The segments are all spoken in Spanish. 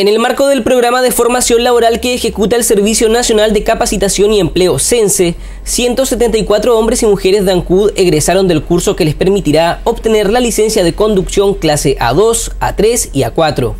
En el marco del programa de formación laboral que ejecuta el Servicio Nacional de Capacitación y Empleo CENSE, 174 hombres y mujeres de ANCUD egresaron del curso que les permitirá obtener la licencia de conducción clase A2, A3 y A4.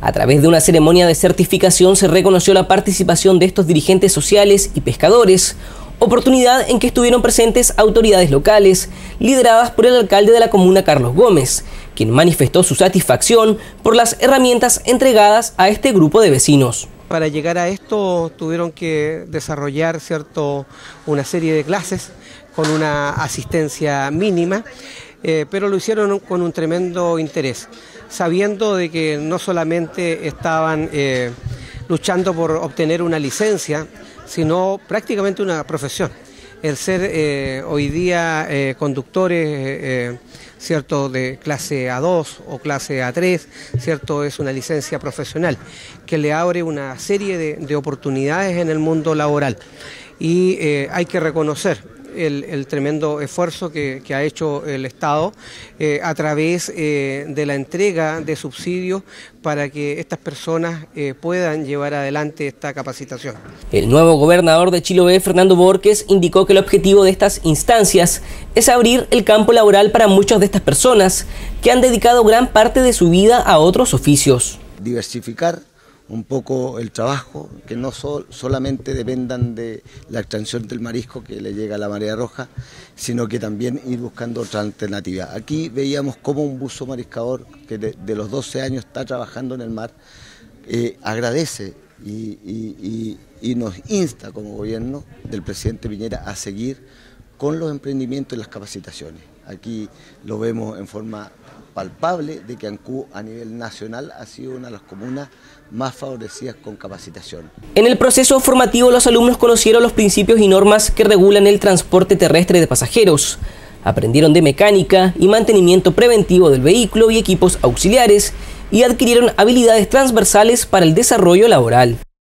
A través de una ceremonia de certificación se reconoció la participación de estos dirigentes sociales y pescadores, oportunidad en que estuvieron presentes autoridades locales, lideradas por el alcalde de la comuna Carlos Gómez, quien manifestó su satisfacción por las herramientas entregadas a este grupo de vecinos. Para llegar a esto tuvieron que desarrollar cierto, una serie de clases con una asistencia mínima, eh, pero lo hicieron con un tremendo interés, sabiendo de que no solamente estaban eh, luchando por obtener una licencia, sino prácticamente una profesión. El ser eh, hoy día eh, conductores, eh, cierto, de clase A2 o clase A3, cierto, es una licencia profesional que le abre una serie de oportunidades en el mundo laboral. Y hay que reconocer el, tremendo esfuerzo que, ha hecho el Estado eh, a través eh, de la entrega de subsidios para que estas personas eh, puedan llevar adelante esta capacitación. El nuevo gobernador de Chiloé, Fernando Borges, indicó que el objetivo de estas instancias es abrir el campo laboral para muchas de estas personas que han dedicado gran parte de su vida a otros oficios. Diversificar un poco el trabajo, que no solamente dependan de la extracción del marisco que le llega a la marea roja, sino que también ir buscando otra alternativa. Aquí veíamos cómo un buzo mariscador que de, los 12 años está trabajando en el mar, eh, agradece y, y nos insta como gobierno del presidente Piñera a seguir con los emprendimientos y las capacitaciones. Aquí lo vemos en forma palpable de que Ancú a nivel nacional ha sido una de las comunas más favorecidas con capacitación. En el proceso formativo los alumnos conocieron los principios y normas que regulan el transporte terrestre de pasajeros. Aprendieron de mecánica y mantenimiento preventivo del vehículo y equipos auxiliares y adquirieron habilidades transversales para el desarrollo laboral.